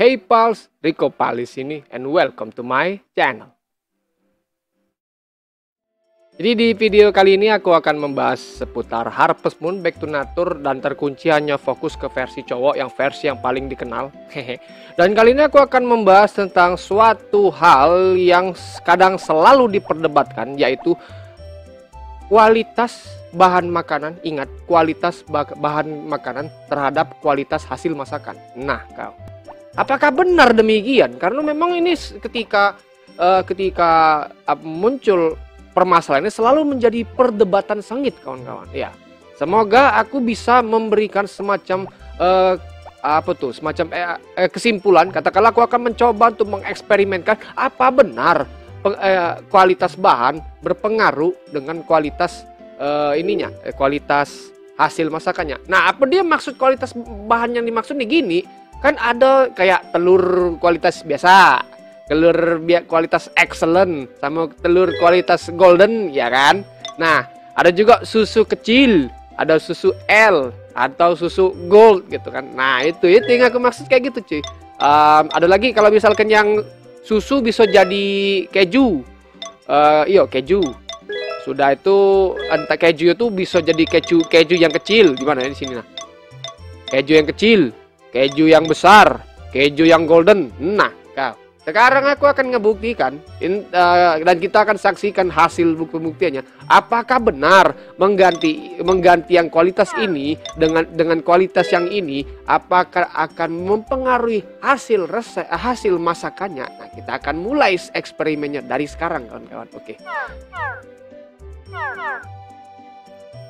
Hey pals, Rico Palis ini and welcome to my channel. Jadi di video kali ini aku akan membahas seputar Harvest Moon Back to Nature dan terkunci hanya fokus ke versi cowok yang versi yang paling dikenal. dan kali ini aku akan membahas tentang suatu hal yang kadang selalu diperdebatkan yaitu kualitas bahan makanan. Ingat, kualitas bahan makanan terhadap kualitas hasil masakan. Nah, kau Apakah benar demikian? Karena memang ini ketika uh, ketika muncul permasalahan ini selalu menjadi perdebatan sengit kawan-kawan. Ya, semoga aku bisa memberikan semacam uh, apa tuh semacam eh, eh, kesimpulan. Katakanlah aku akan mencoba untuk mengeksperimenkan apa benar peng, eh, kualitas bahan berpengaruh dengan kualitas eh, ininya, eh, kualitas hasil masakannya. Nah, apa dia maksud kualitas bahan yang dimaksud nih gini? Kan ada kayak telur kualitas biasa telur kualitas excellent sama telur kualitas golden ya kan? Nah ada juga susu kecil ada susu L atau susu gold gitu kan. Nah itu itu yang aku maksud kayak gitu cuy. Um, ada lagi kalau misalkan yang susu bisa jadi keju. Uh, iyo keju. Sudah itu entah keju itu bisa jadi keju keju yang kecil. Gimana ya di sini nah? Keju yang kecil keju yang besar, keju yang golden. Nah, kau. Sekarang aku akan ngebuktikan in, uh, dan kita akan saksikan hasil bukti-buktinya. Apakah benar mengganti mengganti yang kualitas ini dengan dengan kualitas yang ini apakah akan mempengaruhi hasil resep hasil masakannya? Nah, kita akan mulai eksperimennya dari sekarang kawan-kawan. Oke. Okay.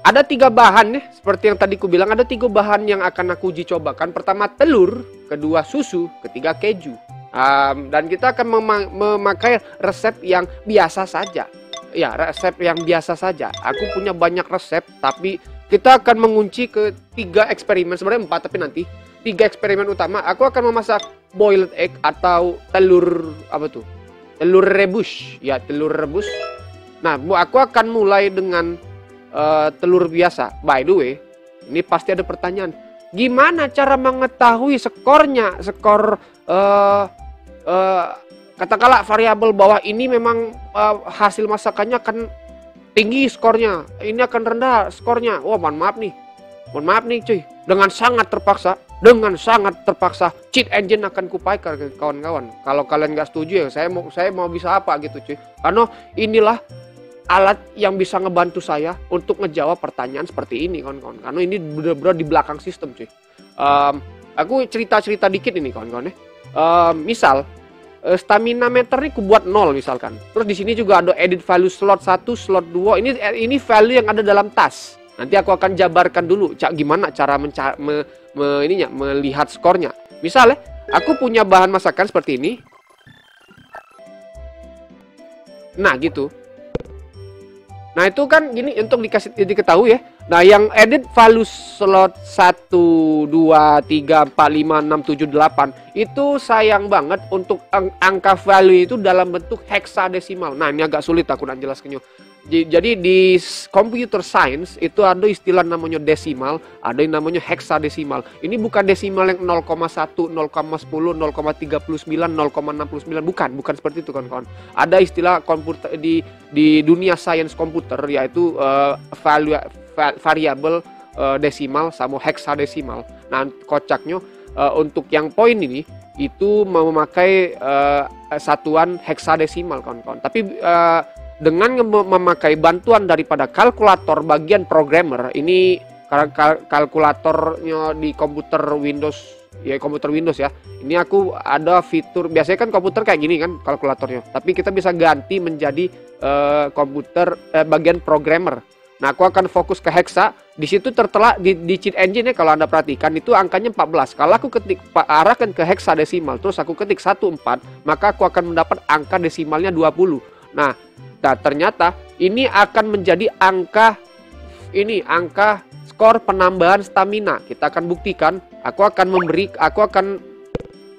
Ada tiga bahan nih, seperti yang tadi ku bilang ada tiga bahan yang akan aku uji cobakan. Pertama telur, kedua susu, ketiga keju. Um, dan kita akan memakai resep yang biasa saja. Ya, resep yang biasa saja. Aku punya banyak resep, tapi kita akan mengunci ke tiga eksperimen. Sebenarnya empat, tapi nanti tiga eksperimen utama. Aku akan memasak boiled egg atau telur apa tuh? Telur rebus. Ya, telur rebus. Nah, aku akan mulai dengan uh, telur biasa. By the way, ini pasti ada pertanyaan. Gimana cara mengetahui skornya? Skor uh, uh, katakanlah variabel bawah ini memang uh, hasil masakannya akan tinggi skornya. Ini akan rendah skornya. Wah, mohon maaf nih. Mohon maaf nih cuy. Dengan sangat terpaksa, dengan sangat terpaksa cheat engine akan kupakai ke kawan-kawan. Kalau kalian nggak setuju ya saya mau saya mau bisa apa gitu cuy. Karena inilah alat yang bisa ngebantu saya untuk ngejawab pertanyaan seperti ini kawan-kawan. Karena ini benar-benar di belakang sistem cuy. Um, aku cerita-cerita dikit ini kawan-kawan ya. Um, misal uh, stamina meter ini ku buat nol misalkan. Terus di sini juga ada edit value slot 1 slot 2 ini ini value yang ada dalam tas. Nanti aku akan jabarkan dulu cak gimana cara menca me, me, ininya melihat skornya. Misalnya aku punya bahan masakan seperti ini. Nah gitu Nah itu kan gini untuk dikasih diketahui ya. Nah yang edit value slot 1, 2, 3, 4, 5, 6, 7, 8 itu sayang banget untuk ang angka value itu dalam bentuk heksadesimal. Nah ini agak sulit aku nak jelaskannya. Jadi di computer science itu ada istilah namanya desimal, ada yang namanya heksadesimal. Ini bukan desimal yang 0,1, 0,10, 0,39, 0,69, bukan, bukan seperti itu kawan-kawan. Ada istilah komputer di di dunia sains komputer yaitu uh, value variabel uh, desimal sama heksadesimal. Nah, kocaknya uh, untuk yang poin ini itu memakai uh, satuan heksadesimal kawan-kawan. Tapi uh, dengan memakai bantuan daripada kalkulator bagian programmer ini kal kalkulatornya di komputer Windows ya komputer Windows ya ini aku ada fitur biasanya kan komputer kayak gini kan kalkulatornya tapi kita bisa ganti menjadi uh, komputer uh, bagian programmer. Nah aku akan fokus ke hexa di situ tertera di, di cheat engine ya kalau anda perhatikan itu angkanya 14 kalau aku ketik arahkan ke hexadesimal terus aku ketik 14 maka aku akan mendapat angka desimalnya 20 nah Nah, ternyata ini akan menjadi angka ini angka skor penambahan stamina. Kita akan buktikan. Aku akan memberi aku akan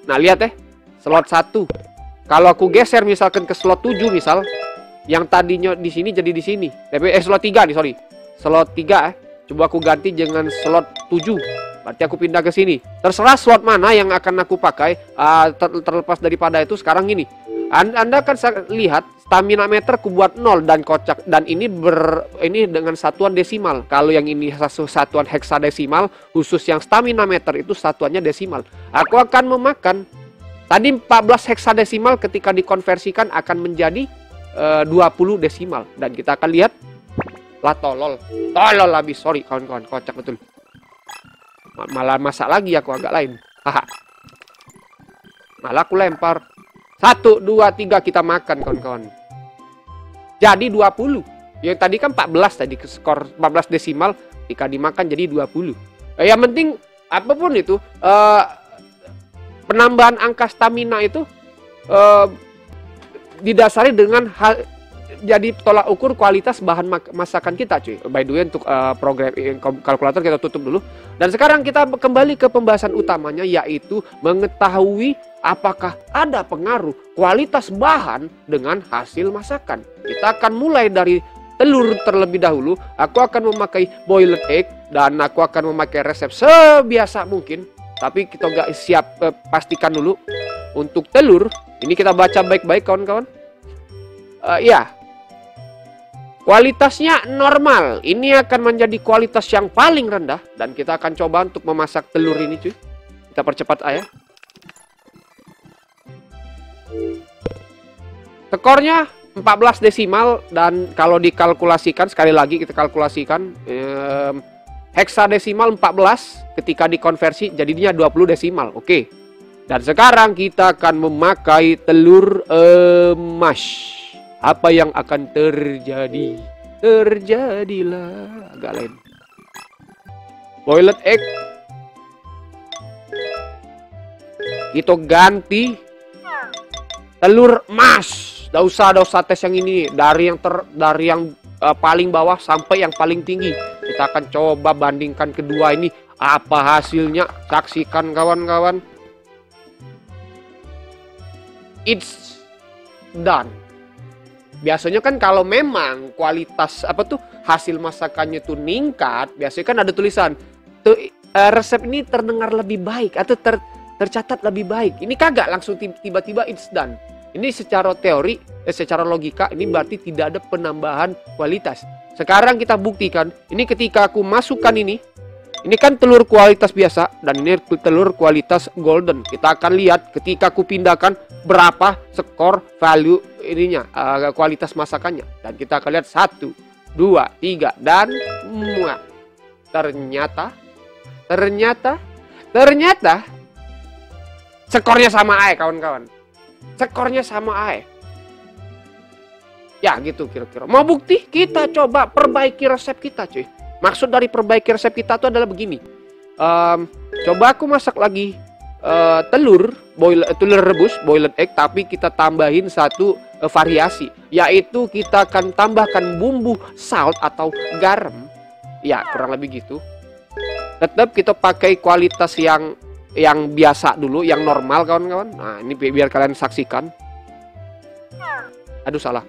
Nah, lihat ya. Slot 1. Kalau aku geser misalkan ke slot 7 misal, yang tadinya di sini jadi di sini. Tapi eh slot 3 nih, sorry. Slot 3 eh. Coba aku ganti dengan slot 7. Berarti aku pindah ke sini. Terserah slot mana yang akan aku pakai. Uh, ter terlepas daripada itu sekarang gini. Anda, anda akan lihat stamina meter ku buat nol dan kocak dan ini ber ini dengan satuan desimal. Kalau yang ini satuan heksadesimal, khusus yang stamina meter itu satuannya desimal. Aku akan memakan tadi 14 heksadesimal ketika dikonversikan akan menjadi uh, 20 desimal dan kita akan lihat lah tolol. Tolol habis, sorry kawan-kawan, kocak betul. Malah masak lagi aku agak lain. Malah aku lempar. Satu, dua, tiga kita makan kawan-kawan. Jadi 20. Yang tadi kan 14 tadi skor 14 desimal jika dimakan jadi 20. Eh, yang penting apa pun itu uh, penambahan angka stamina itu uh, didasari dengan hal jadi tolak ukur kualitas bahan masakan kita cuy. By the way untuk uh, program kalkulator kita tutup dulu. Dan sekarang kita kembali ke pembahasan utamanya yaitu mengetahui apakah ada pengaruh kualitas bahan dengan hasil masakan. Kita akan mulai dari telur terlebih dahulu. Aku akan memakai boiled egg dan aku akan memakai resep sebiasa mungkin. Tapi kita nggak siap eh, pastikan dulu untuk telur. Ini kita baca baik-baik kawan-kawan. Uh, ya, Kualitasnya normal. Ini akan menjadi kualitas yang paling rendah. Dan kita akan coba untuk memasak telur ini cuy. Kita percepat ayah. Tekornya 14 desimal dan kalau dikalkulasikan sekali lagi kita kalkulasikan eh, heksadesimal 14 ketika dikonversi jadinya 20 desimal. Oke. Dan sekarang kita akan memakai telur emas apa yang akan terjadi? Terjadilah agak lain. Boiled egg. Kita ganti telur emas. Tidak usah, tidak usah tes yang ini dari yang ter dari yang uh, paling bawah sampai yang paling tinggi. Kita akan coba bandingkan kedua ini apa hasilnya. Saksikan kawan-kawan. It's done biasanya kan kalau memang kualitas apa tuh hasil masakannya tuh meningkat, biasanya kan ada tulisan tuh uh, resep ini terdengar lebih baik atau ter, tercatat lebih baik. Ini kagak langsung tiba-tiba it's. Ini secara teori, eh, secara logika ini berarti tidak ada penambahan kualitas. Sekarang kita buktikan, ini ketika aku masukkan ini, ini kan telur kualitas biasa dan ini telur kualitas golden. Kita akan lihat ketika aku pindahkan berapa skor value ininya uh, kualitas masakannya. Dan kita akan lihat satu dua tiga dan muat ternyata ternyata ternyata skornya sama AE kawan-kawan. Skornya sama AE. Ya gitu kira-kira. Mau bukti? Kita coba perbaiki resep kita cuy maksud dari perbaiki resep kita itu adalah begini. Um, coba aku masak lagi uh, telur boil telur rebus boiled egg tapi kita tambahin satu uh, variasi. Yaitu kita akan tambahkan bumbu salt atau garam. Ya kurang lebih gitu. Tetap kita pakai kualitas yang yang biasa dulu yang normal kawan-kawan. Nah ini biar kalian saksikan. Aduh salah.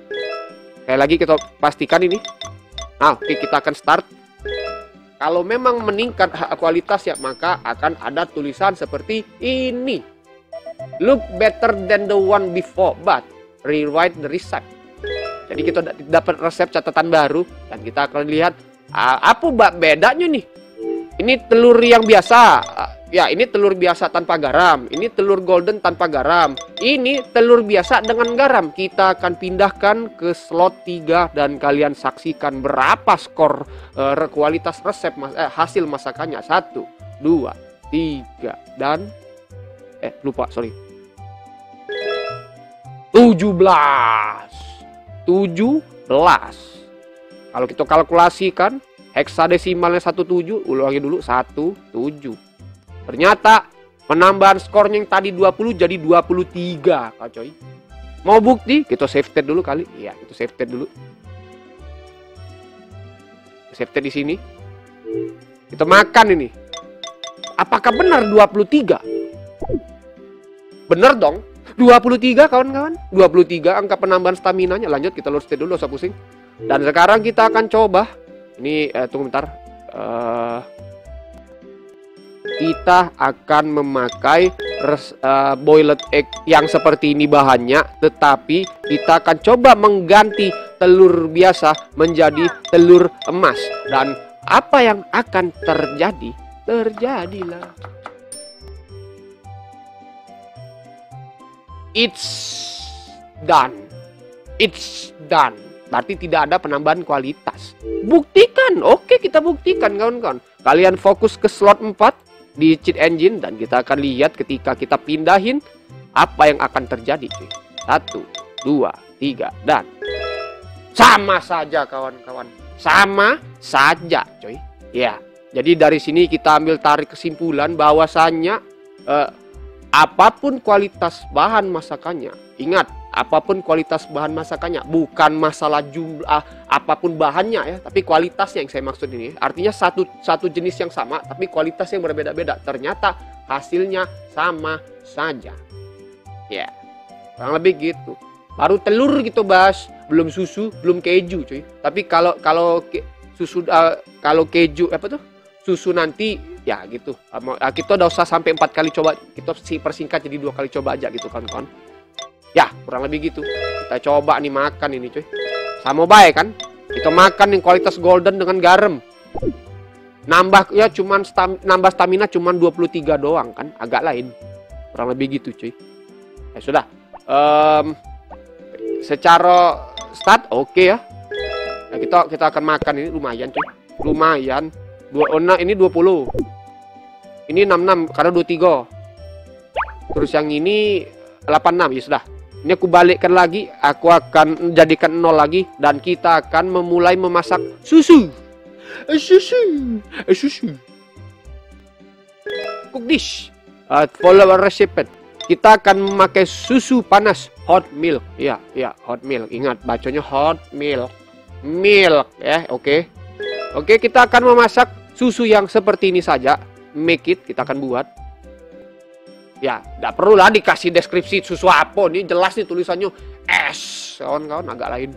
Kayak lagi kita pastikan ini. Nah oke kita akan start kalau memang meningkat kualitas ya maka akan ada tulisan seperti ini. Look better than the one before, but rewrite the recipe. Jadi kita dapat resep catatan baru dan kita akan lihat apa bedanya nih. Ini telur yang biasa, Ya, ini telur biasa tanpa garam. Ini telur golden tanpa garam. Ini telur biasa dengan garam. Kita akan pindahkan ke slot 3 dan kalian saksikan berapa skor uh, kualitas resep mas eh, hasil masakannya. 1 2 3 dan eh lupa, sorry. 17. 17. Kalau kita kalkulasikan heksadesimalnya 17, ulangi dulu 17. Ternyata penambahan skornya yang tadi 20 jadi 23, Kak Coy. Mau bukti? Kita save dulu kali. Iya, kita save dulu. Save di sini. Kita makan ini. Apakah benar 23? Benar dong. 23 kawan-kawan. 23 angka penambahan stamina nya. Lanjut kita state dulu, usah pusing. Dan sekarang kita akan coba. Ini eh, tunggu bentar. Uh, kita akan memakai res, uh, boiled egg yang seperti ini bahannya tetapi kita akan coba mengganti telur biasa menjadi telur emas. Dan apa yang akan terjadi? Terjadilah. It's done. It's done. Berarti tidak ada penambahan kualitas. Buktikan. Oke kita buktikan kawan-kawan. Kalian fokus ke slot 4 di cheat engine dan kita akan lihat ketika kita pindahin apa yang akan terjadi. Cuy satu dua tiga dan sama saja kawan-kawan. Sama saja cuy ya jadi dari sini kita ambil tarik kesimpulan bahwasannya eh, apa pun kualitas bahan masakannya ingat apa pun kualitas bahan masakannya bukan masalah jumlah apa pun bahannya ya tapi kualitasnya yang saya maksud ini. Artinya satu satu jenis yang sama tapi kualitas yang berbeda-beda. Ternyata hasilnya sama saja. Ya kurang lebih gitu. Baru telur gitu bas. Belum susu belum keju cuy. Tapi kalau kalau ke, susu uh, kalau keju apa tuh? Susu nanti ya gitu. Kita udah usah sampai empat kali coba. Kita persingkat jadi dua kali coba aja gitu kan kawan Ya, kurang lebih gitu. Kita coba nih makan ini, cuy. Sama baik kan? Kita makan yang kualitas golden dengan garam. Nambah ya cuman stam, nambah stamina cuman 23 doang kan, agak lain. Kurang lebih gitu, cuy. Ya sudah. Um, secara start oke okay ya. Nah, kita kita akan makan ini lumayan, cuy. Lumayan. Dua ona oh, ini 20. Ini 66 karena 23. Terus yang ini 86 ya sudah. Ini aku balikkan lagi, aku akan jadikan nol lagi dan kita akan memulai memasak susu. Eh, susu, eh, susu. Cook dish. Uh, follow recipe. Kita akan memakai susu panas hot milk. Ya, ya, hot milk. Ingat bacanya hot milk. Milk ya, oke. Okay. Oke, okay, kita akan memasak susu yang seperti ini saja. Make it kita akan buat Ya, tidak perlu lah dikasih deskripsi susu apa. Ini jelas nih tulisannya es. Kawan-kawan agak lain.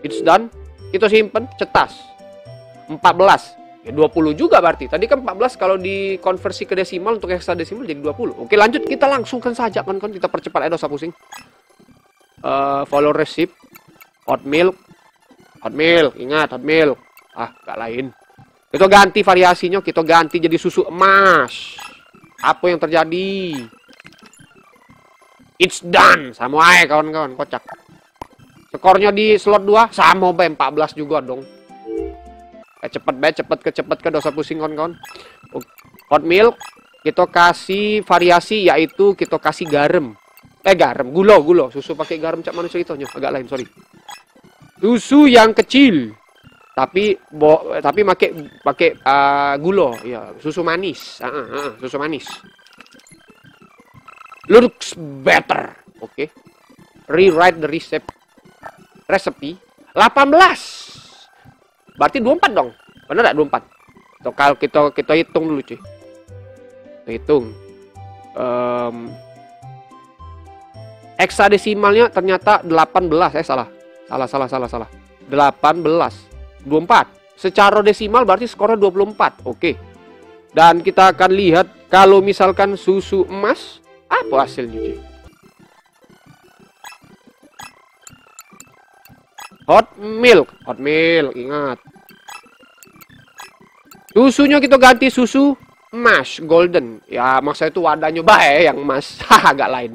It's done. Kita simpen, cetas. 14. Ya 20 juga berarti. Tadi kan 14 kalau dikonversi ke desimal untuk hexadesimal jadi 20. Oke, lanjut kita langsungkan saja kan kan kita percepat dosa pusing. Uh, follow receipt. Hot milk. Hot milk, ingat hot milk. Ah, gak lain. Kita ganti variasinya, kita ganti jadi susu emas. Apa yang terjadi? It's done. Sama aja kawan-kawan, kocak. Skornya di slot 2 sama be 14 juga dong. Eh cepet be, cepet ke cepet ke dosa pusing kawan-kawan. Hot milk kita kasih variasi yaitu kita kasih garam. Eh garam, gula, gula. Susu pakai garam cak manusia itu agak lain, sorry. Susu yang kecil tapi bo, tapi pakai pakai uh, gula. Ya susu manis. Uh, uh, uh, susu manis. Looks better. Oke. Okay. rewrite the recipe. Recipe 18 berarti 24 dong? Benar enggak 24 atau kalau kita kita hitung dulu cuy. Kita hitung. Um, hexadesimalnya ternyata 18 eh salah. Salah salah salah salah. 18 24. Secara desimal berarti skornya 24. Oke. Dan kita akan lihat kalau misalkan susu emas, apa hasilnya? Hot milk, hot milk, ingat. Susunya kita ganti susu emas, golden. Ya, maksudnya itu wadahnya baik yang emas. Agak lain.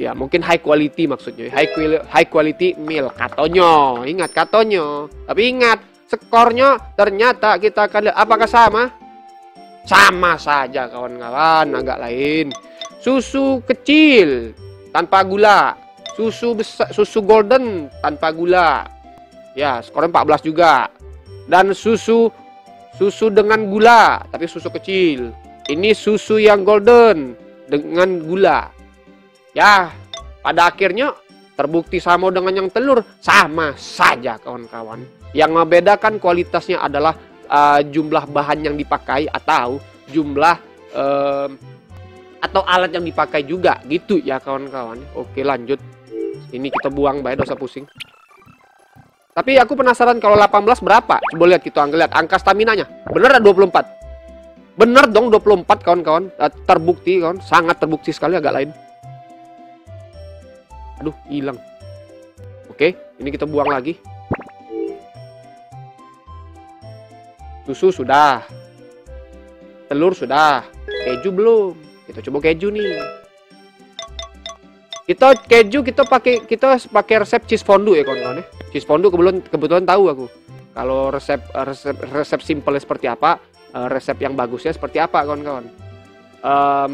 Ya, mungkin high quality maksudnya. High quality, high quality meal katonyo. Ingat katonyo. Tapi ingat, skornya ternyata kita akan lihat apakah sama? Sama saja kawan-kawan, agak lain. Susu kecil tanpa gula. Susu besar, susu golden tanpa gula. Ya, skornya 14 juga. Dan susu susu dengan gula, tapi susu kecil. Ini susu yang golden dengan gula. Ya, pada akhirnya terbukti sama dengan yang telur sama saja kawan-kawan. Yang membedakan kualitasnya adalah uh, jumlah bahan yang dipakai atau jumlah uh, atau alat yang dipakai juga gitu ya kawan-kawan. Oke lanjut. Ini kita buang baik dosa pusing. Tapi aku penasaran kalau 18 berapa? Coba lihat kita gitu, lihat angka stamina-nya. Bener 24? Bener dong 24 kawan-kawan. Eh, terbukti kawan, sangat terbukti sekali agak lain. Aduh, hilang. Oke, ini kita buang lagi. Susu sudah. Telur sudah. Keju belum. Kita coba keju nih. Kita keju kita pakai kita pakai resep cheese fondue ya kawan-kawan ya. Cheese fondue kebetulan kebetulan tahu aku. Kalau resep resep resep simple seperti apa, eh, resep yang bagusnya seperti apa kawan-kawan. Um,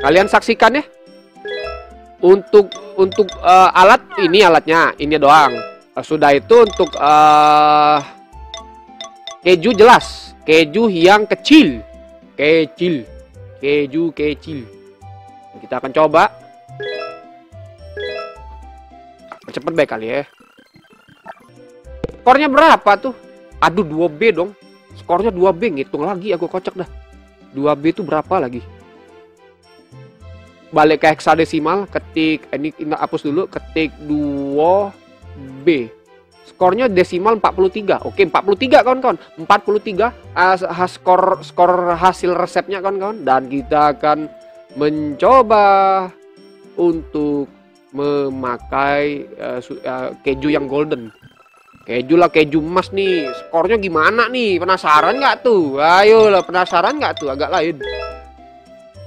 kalian saksikan ya. Untuk untuk uh, alat ini alatnya, ini doang. Uh, sudah itu untuk uh, keju jelas, keju yang kecil. Kecil. Keju kecil. Kita akan coba. Cepet baik kali ya. Skornya berapa tuh? Aduh 2B dong. Skornya 2B, ngitung lagi aku kocak dah. 2B itu berapa lagi? Balik ke heksadesimal, ketik ini, ini hapus dulu, ketik 2B. Skornya desimal 43. Oke, 43 kawan-kawan. 43 uh, skor skor hasil resepnya kawan-kawan dan kita akan mencoba untuk memakai uh, uh, keju yang golden. Keju lah keju emas nih. Skornya gimana nih? Penasaran nggak tuh? Ayo lah penasaran nggak tuh? Agak lain.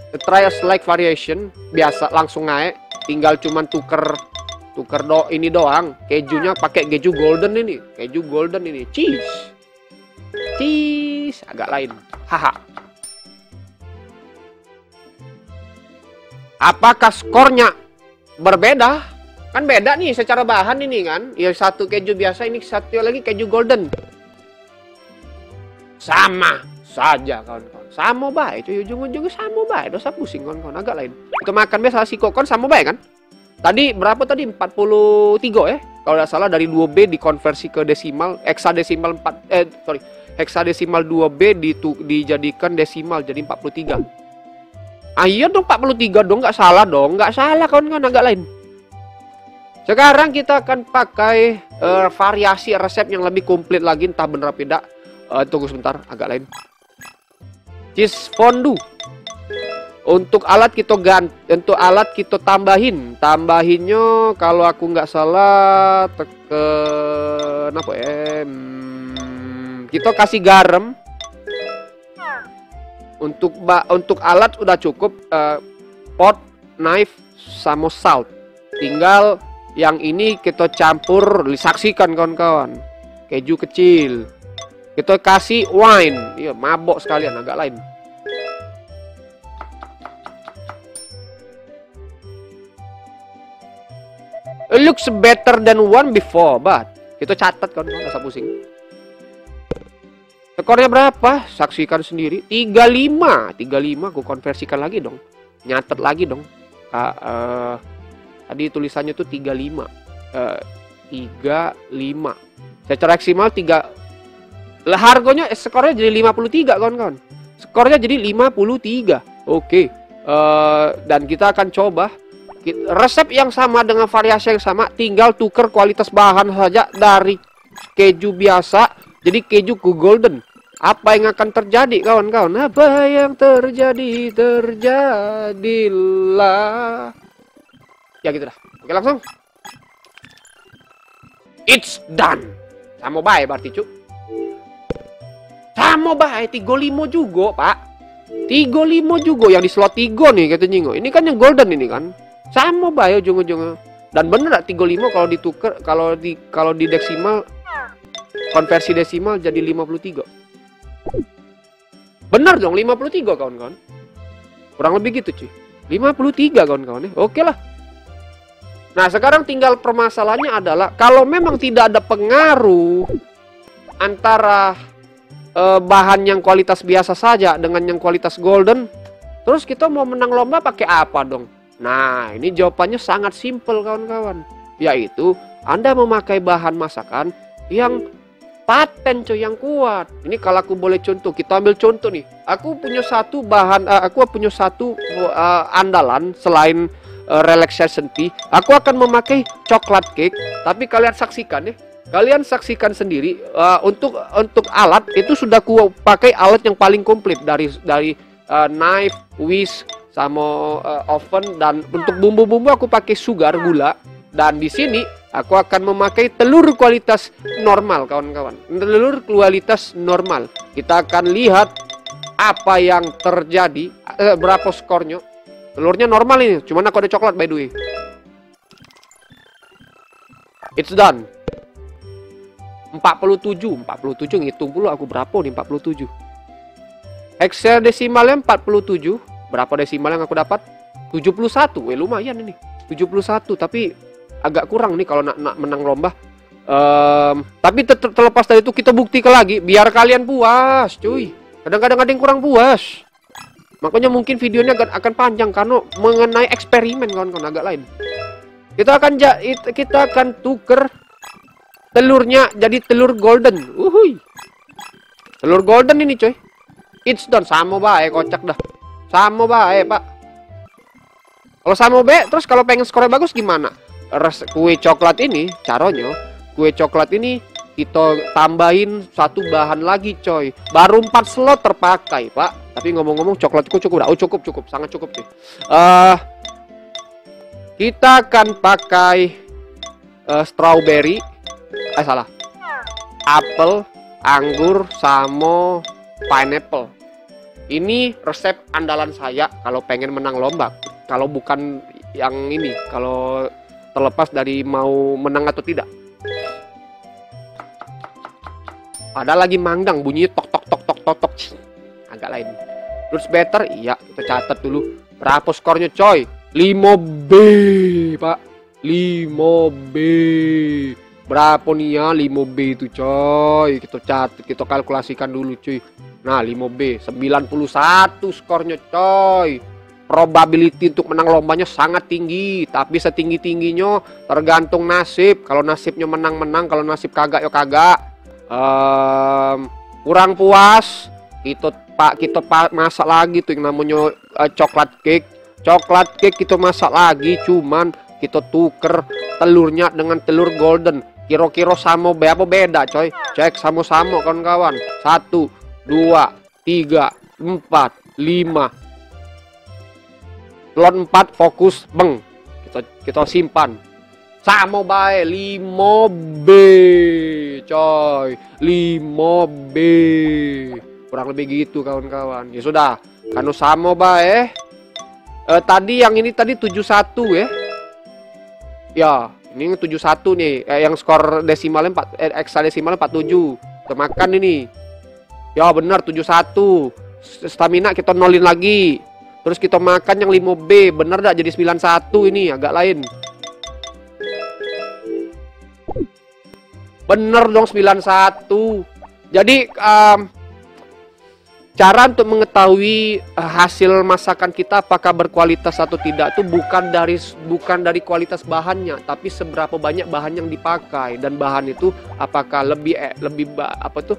The a select variation biasa langsung naik. Tinggal cuman tuker tuker do ini doang. Kejunya pakai keju golden ini. Keju golden ini. Cheese. Cheese agak lain. Haha. Apakah skornya berbeda? Kan beda nih secara bahan ini kan. Ya satu keju biasa ini satu lagi keju golden. Sama saja kawan-kawan. Sama baik itu ujung-ujungnya sama baik. Dosa pusing kawan-kawan agak lain. Kita makan biasa si kokon sama baik kan? Tadi berapa tadi? 43 ya? Kalau tidak salah dari 2B dikonversi ke desimal, heksadesimal 4 eh sorry, heksadesimal 2B ditu, dijadikan desimal jadi 43. Ah iya dong 43 dong, nggak salah dong, nggak salah kawan-kawan agak lain. Sekarang kita akan pakai uh, variasi resep yang lebih komplit lagi, entah benar tidak. Uh, tunggu sebentar, agak lain. Cheese fondue. Untuk alat kita ganti, untuk alat kita tambahin, tambahinnya kalau aku nggak salah teken apa ya? Hmm, kita kasih garam untuk untuk alat udah cukup uh, pot, knife, sama salt. Tinggal yang ini kita campur, disaksikan kawan-kawan. Keju kecil. Kita kasih wine. Iya, mabok sekalian agak lain. It looks better than one before, but kita catat kawan-kawan, usah pusing. Skornya berapa? Saksikan sendiri. 35. 35 aku konversikan lagi dong. Nyatet lagi dong. Uh, uh, tadi tulisannya tuh 35. Uh, 35. Secara maksimal 3 lah harganya eh, skornya jadi 53 kawan-kawan. Skornya jadi 53. Oke. Uh, dan kita akan coba resep yang sama dengan variasi yang sama tinggal tuker kualitas bahan saja dari keju biasa jadi keju ke golden apa yang akan terjadi kawan-kawan? Apa yang terjadi terjadilah. Ya gitu dah. Oke langsung. It's done. Sama baik berarti cuk. Sama baik tiga limo juga pak. Tiga limo juga yang di slot tiga nih kata Nyingo. Ini kan yang golden ini kan. Sama baik ujung-ujungnya. Dan bener gak 35 kalau ditukar kalau di kalau di desimal konversi desimal jadi 53. Benar dong 53 kawan-kawan. Kurang lebih gitu cuy. 53 kawan-kawan ya. Oke lah. Nah sekarang tinggal permasalahannya adalah kalau memang tidak ada pengaruh antara eh, bahan yang kualitas biasa saja dengan yang kualitas golden, terus kita mau menang lomba pakai apa dong? Nah ini jawabannya sangat simple kawan-kawan, yaitu Anda memakai bahan masakan yang paten coy yang kuat. Ini kalau aku boleh contoh, kita ambil contoh nih. Aku punya satu bahan, uh, aku punya satu uh, andalan selain uh, relaxation tea, aku akan memakai coklat cake. Tapi kalian saksikan ya, kalian saksikan sendiri uh, untuk untuk alat itu sudah ku pakai alat yang paling komplit dari dari uh, knife, whisk, sama uh, oven dan untuk bumbu-bumbu aku pakai sugar gula dan di sini aku akan memakai telur kualitas normal kawan-kawan. Telur kualitas normal. Kita akan lihat apa yang terjadi, eh, berapa skornya. Telurnya normal ini, cuman aku ada coklat by the way. It's done. 47, 47 ngitung pula aku berapa nih 47. Hexadesimalnya 47. Berapa desimal yang aku dapat? 71. Eh lumayan ini. 71 tapi agak kurang nih kalau nak, nak menang lomba. Um, tapi terlepas dari itu kita buktikan lagi biar kalian puas, cuy. Kadang-kadang ada yang kurang puas. Makanya mungkin videonya akan, akan panjang karena mengenai eksperimen kawan-kawan agak lain. Kita akan kita akan tuker telurnya jadi telur golden. Uhuy. Telur golden ini coy. It's done sama baik kocak dah. Sama baik, Pak. Kalau sama B, terus kalau pengen skornya bagus gimana? Res, kue coklat ini, caranya, kue coklat ini kita tambahin satu bahan lagi coy baru 4 slot terpakai pak tapi ngomong-ngomong coklatku cukup oh cukup cukup sangat cukup sih uh, kita akan pakai uh, strawberry eh salah apel anggur sama pineapple ini resep andalan saya kalau pengen menang lomba kalau bukan yang ini kalau terlepas dari mau menang atau tidak ada lagi manggang bunyi tok tok tok tok tok tok. Agak lain. Terus better, iya kita catat dulu. Berapa skornya coy? 5B, Pak. 5B. Berapa nih ya 5B itu coy? Kita catat, kita kalkulasikan dulu cuy. Nah, 5B 91 skornya coy. Probability untuk menang lombanya sangat tinggi, tapi setinggi-tingginya tergantung nasib. Kalau nasibnya menang-menang, kalau nasib kagak ya kagak um, kurang puas kita pak kita pak masak lagi tuh yang namanya uh, coklat cake coklat cake kita masak lagi cuman kita tuker telurnya dengan telur golden kira-kira sama berapa beda coy? Cek sama-sama kawan-kawan. Satu dua tiga empat lima. Slot empat fokus beng. Kita kita simpan. Sama baik 5B coy. 5B kurang lebih gitu kawan-kawan. Ya sudah kanu sama baik eh, tadi yang ini tadi 71 ya? Ya ini 71 nih. Eh, yang skor desimalnya 4 eh, eksadesimalnya 47 kita makan ini. Ya benar 71 stamina kita nolin lagi. Terus kita makan yang 5B bener dah jadi 91 ini? Agak lain. Bener dong 91. Jadi um, cara untuk mengetahui uh, hasil masakan kita apakah berkualitas atau tidak itu bukan dari bukan dari kualitas bahannya, tapi seberapa banyak bahan yang dipakai dan bahan itu apakah lebih eh, lebih apa tuh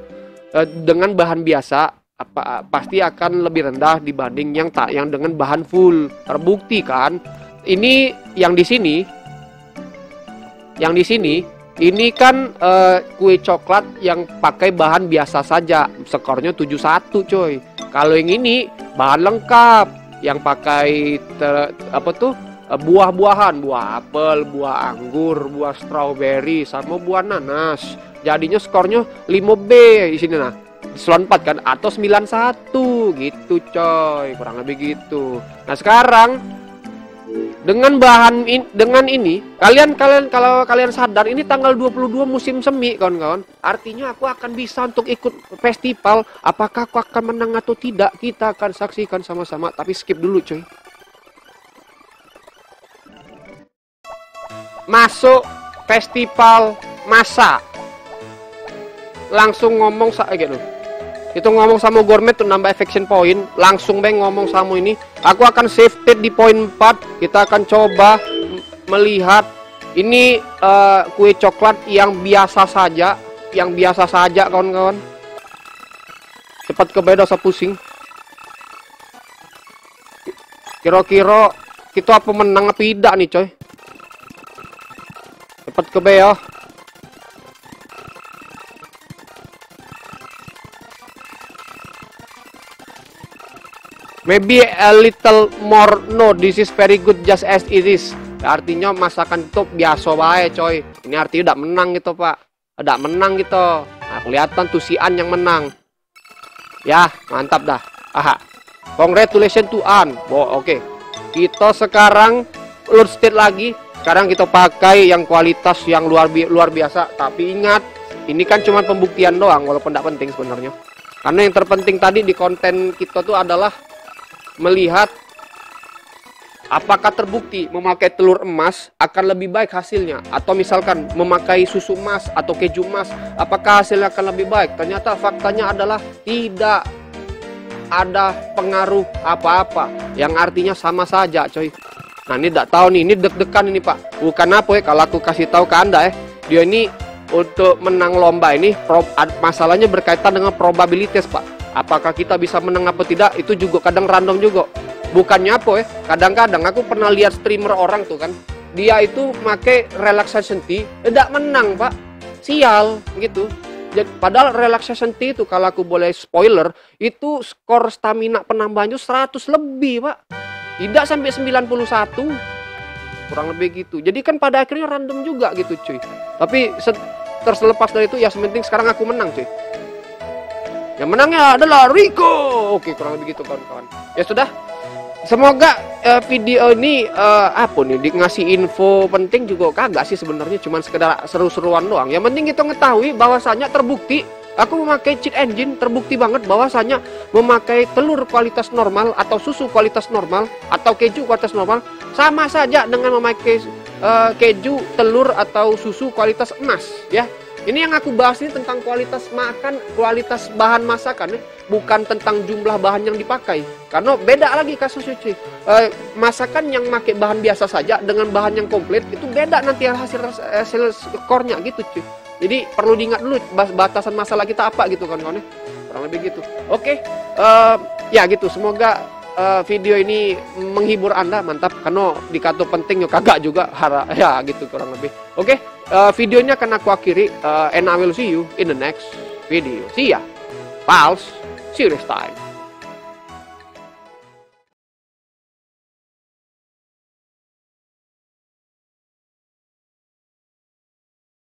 uh, dengan bahan biasa apa pasti akan lebih rendah dibanding yang tak yang dengan bahan full. Terbukti kan? Ini yang di sini yang di sini ini kan uh, kue coklat yang pakai bahan biasa saja. Skornya 71 coy. Kalau yang ini bahan lengkap yang pakai ter, apa tuh uh, buah-buahan, buah apel, buah anggur, buah strawberry sama buah nanas. Jadinya skornya 5B di sini nah. Slot 4 kan atau 91 gitu coy. Kurang lebih gitu. Nah, sekarang dengan bahan in, dengan ini kalian kalian kalau kalian sadar ini tanggal 22 musim semi kawan-kawan. Artinya aku akan bisa untuk ikut festival. Apakah aku akan menang atau tidak kita akan saksikan sama-sama. Tapi skip dulu cuy. Masuk festival masa langsung ngomong sa gitu itu ngomong sama gourmet tuh nambah affection point. Langsung bang ngomong sama ini. Aku akan save di poin 4 kita akan coba melihat ini uh, kue coklat yang biasa saja yang biasa saja kawan-kawan. Cepat ke beda pusing. Kira-kira kita apa menang apa tidak nih coy? Cepet ke B Maybe a little more no, this is very good just as it is. Artinya masakan itu biasa baik coy. Ini artinya udah menang gitu pak. Udah menang gitu. Nah kelihatan tuh si An yang menang. Ya mantap dah. Aha. Congratulations to An. Oh, oke. Okay. Kita sekarang load state lagi. Sekarang kita pakai yang kualitas yang luar bi luar biasa. Tapi ingat, ini kan cuma pembuktian doang, walaupun tidak penting sebenarnya. Karena yang terpenting tadi di konten kita tuh adalah melihat apakah terbukti memakai telur emas akan lebih baik hasilnya. Atau misalkan memakai susu emas atau keju emas apakah hasilnya akan lebih baik? Ternyata faktanya adalah tidak ada pengaruh apa-apa. Yang artinya sama saja coy. Nah ini tidak tahu nih ini deg-degan ini pak. Bukan apa ya kalau aku kasih tahu ke anda ya dia ini untuk menang lomba ini masalahnya berkaitan dengan probabilitas pak apakah kita bisa menang apa tidak itu juga kadang random juga. Bukannya apa ya kadang-kadang aku pernah lihat streamer orang tuh kan dia itu make relaxation tea tidak menang pak. Sial gitu. Padahal relaxation tea itu kalau aku boleh spoiler itu skor stamina penambahannya 100 lebih pak. Tidak sampai 91 kurang lebih gitu. Jadi kan pada akhirnya random juga gitu cuy. Tapi terlepas dari itu ya sementing sekarang aku menang cuy yang menangnya adalah Rico. Oke, kurang lebih gitu kawan-kawan. Ya sudah. Semoga uh, video ini uh, apa nih di ngasih info penting juga kagak sih sebenarnya cuman sekedar seru-seruan doang. Yang penting kita ngetahui bahwasanya terbukti aku memakai cheat engine terbukti banget bahwasanya memakai telur kualitas normal atau susu kualitas normal atau keju kualitas normal sama saja dengan memakai uh, keju, telur atau susu kualitas emas ya. Ini yang aku bahas ini tentang kualitas makan, kualitas bahan masakan ya. bukan tentang jumlah bahan yang dipakai. Karena beda lagi kasusnya cuy. E, masakan yang pakai bahan biasa saja dengan bahan yang komplit itu beda nanti hasil hasil skornya gitu cuy. Jadi perlu diingat dulu batasan masalah kita apa gitu kan kawan Kurang lebih gitu. Oke, uh, ya gitu. Semoga uh, video ini menghibur anda mantap karena dikata penting ya kagak juga hara ya gitu kurang lebih oke uh, videonya akan aku akhiri. Uh, and I will see you in the next video. See ya. Pals serious time